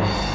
Yeah.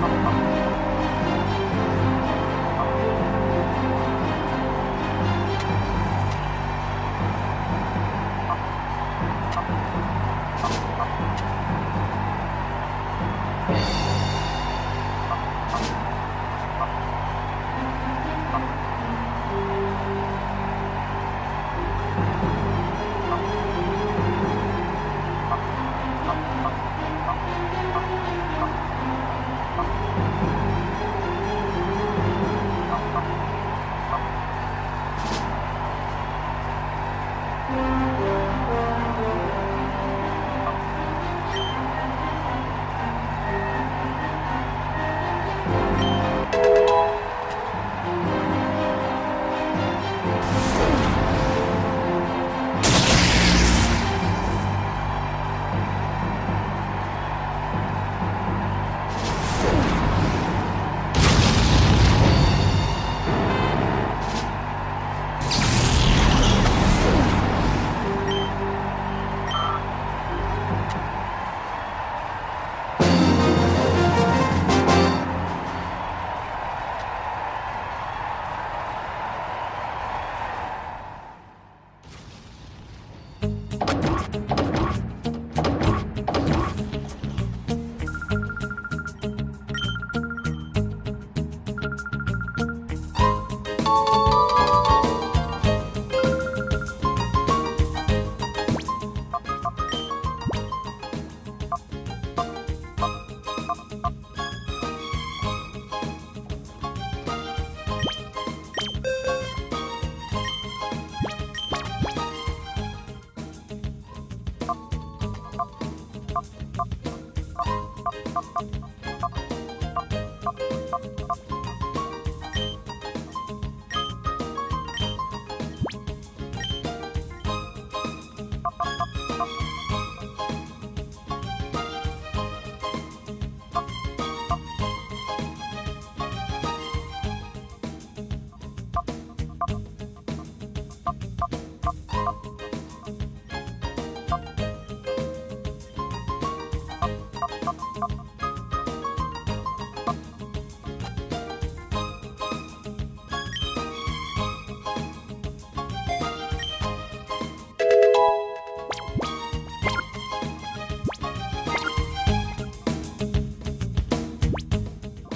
Oh.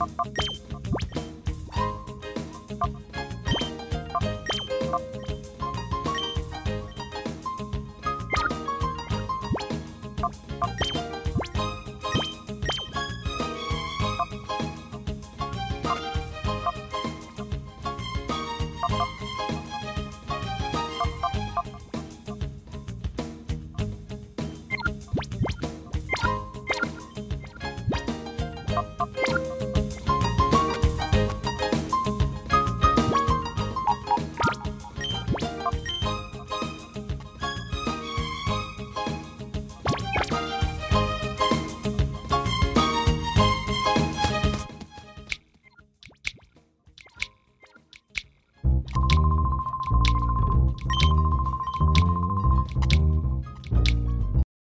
you